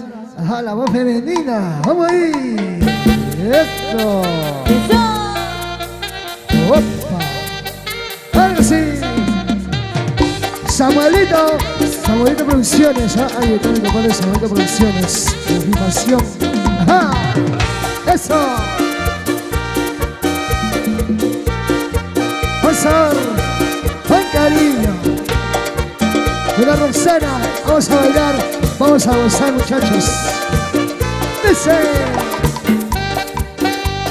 a la voz femenina. ¡Vamos ahí! ¡Eso! ¡Opa! ¡Ahora sí! Samuelito, Samuelito Producciones, ¿ah? Ahí está el de Samuelito Producciones, confirmación. ¡Ajá! ¡Eso! Pasar, con cariño. Una Roxana, vamos a bailar, vamos a gozar muchachos. Dice,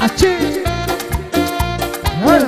achí. Ahora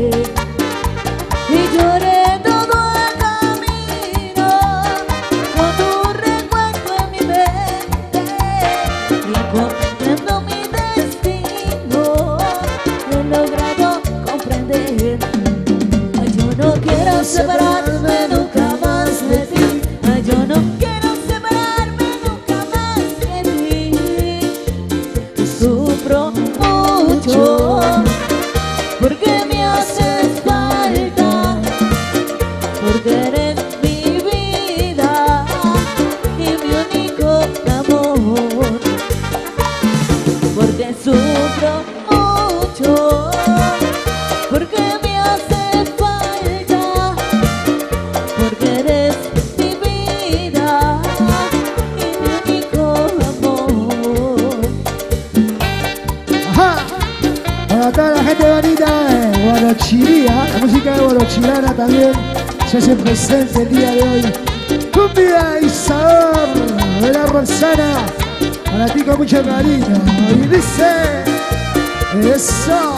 Para toda la gente bonita de Guarochiría, la música de Guarochilana también se hace presente el día de hoy. Cumbia y sabor de la Rosana, para ti con mucho cariño. Y dice, eso,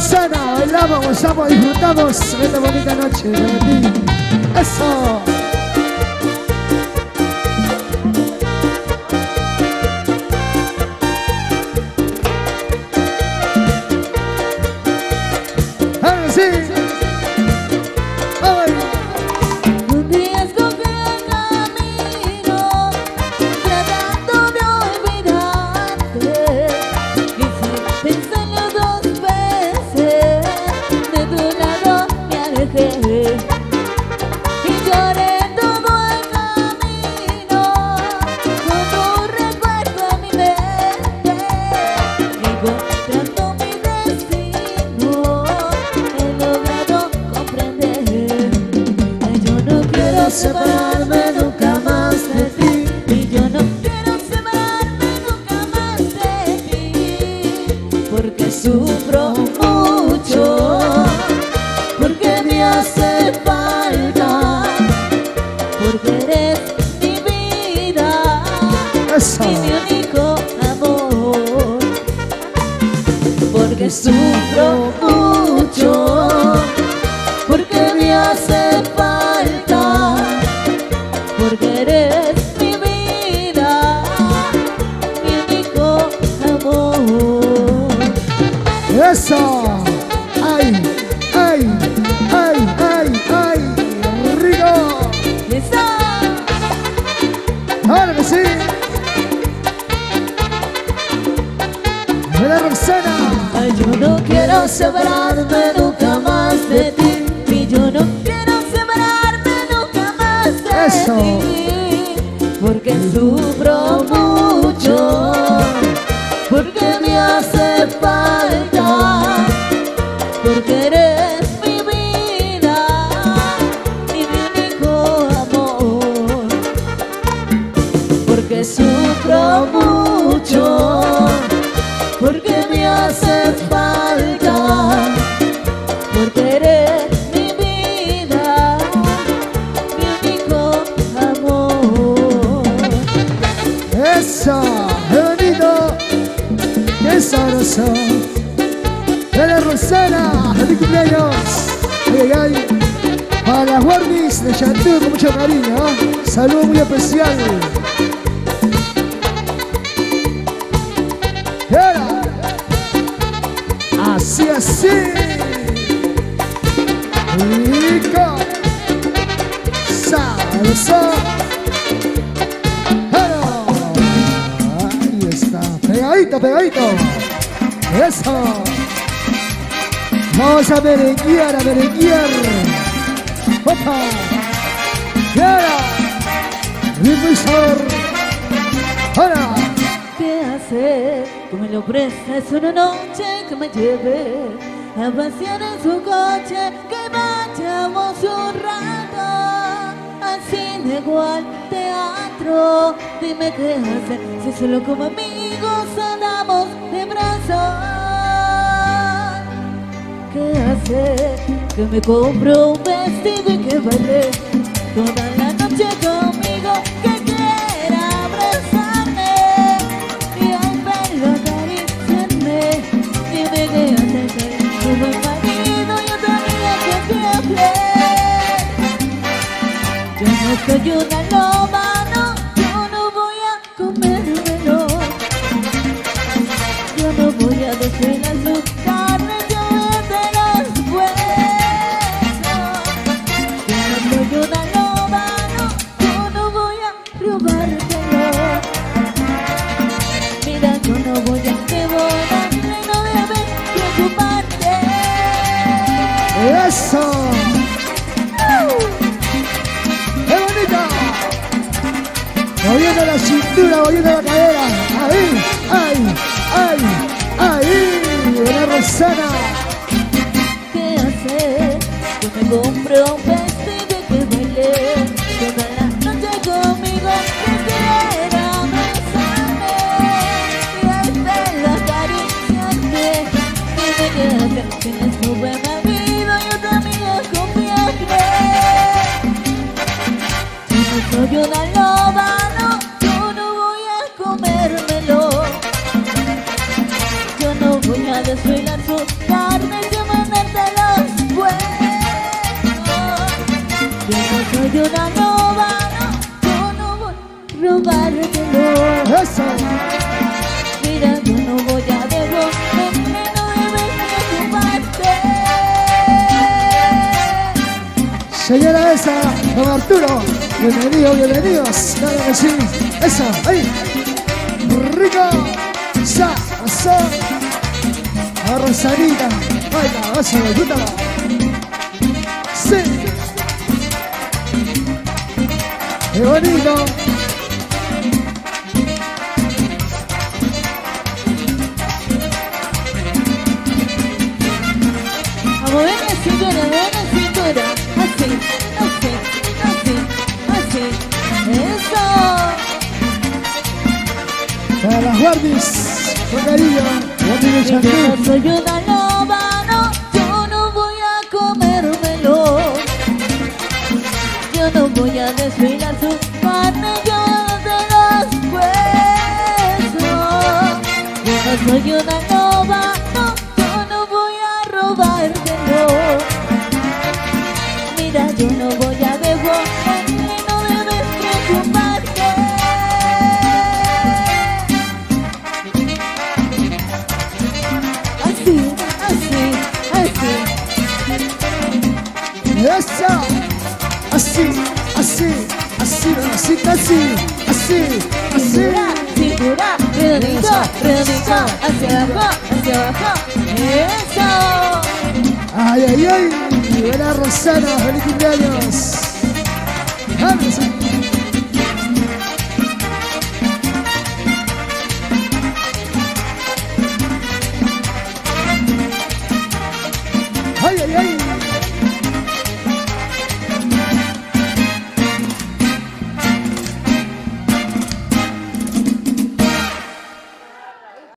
Rosana, bailamos, gozamos, disfrutamos esta bonita noche para. Eso. Sufro mucho Porque sufro mucho, porque me hace falta, porque eres mi vida y mi único amor. sufro mucho porque me hace falta, sabroso. Hola Rosana, feliz cumpleaños. Ay, ay. Para las Warnis de Chantú con mucho cariño. ¿eh? Saludo muy especial. Ahora, Así, así. Rico. Sabroso. Ahora. Ahí está. Pegadito, pegadito. Eso. Vamos a merenguear, a merenguear. ¡Opa! ¡Y ahora! ¡Ritmo y sabor! ¡Ahora! ¿Qué hacer? Que me lo prestes una noche que me lleve a pasear en su coche, que vayamos un rato al cine o al teatro. Dime qué hacer si solo como amigos andamos de brazos. Que me compro un vestido y que baile toda la noche conmigo, que quiera abrazarme y al pelo acariciarme. Dime qué hacer, que tu buen marido yo tenía que siempre. Yo no soy una loba, Moviendo la cintura, moviendo la cadera. ¡Ahí! ¡Ay! ¡Ay! ¡Ahí! ¡Buena Rosana! ¿Qué hacer? Yo me compro un vestido que baile Señora esa, don Arturo. Bienvenido, bienvenidos. Claro que sí. Eso, ahí. Rico. Sa, sa. A Rosanita. Baila, eso, disfrútalo. Sí. Qué bonito. A mover la cintura, mover la cintura. Así, así, así, así. Eso. Para las guardis. Con cariño. Yo no soy una loba, no, yo no voy a comérmelo. Yo no voy a desfilar su carne, yo de los huesos. Yo no soy una así, así, así, así, así. Cintura, cintura, redondito, redondito, hacia abajo, hacia abajo. Eso. Ay, ay, ay. Buena Rosana, feliz cumpleaños. Vamos.